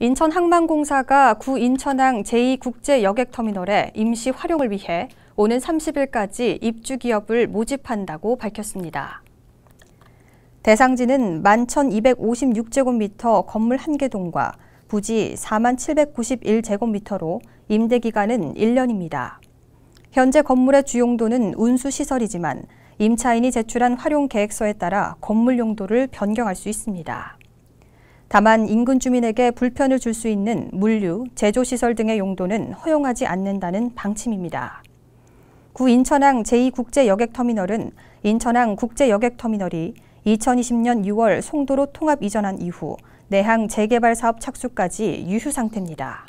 인천항만공사가 구 인천항 제2국제여객터미널의 임시 활용을 위해 오는 30일까지 입주기업을 모집한다고 밝혔습니다. 대상지는 11,256제곱미터 건물 1개 동과 부지 4791제곱미터로 임대기간은 1년입니다. 현재 건물의 주용도는 운수시설이지만 임차인이 제출한 활용 계획서에 따라 건물 용도를 변경할 수 있습니다. 다만 인근 주민에게 불편을 줄 수 있는 물류, 제조시설 등의 용도는 허용하지 않는다는 방침입니다. 구 인천항 제2국제여객터미널은 인천항 국제여객터미널이 2020년 6월 송도로 통합 이전한 이후 내항 재개발 사업 착수까지 유휴 상태입니다.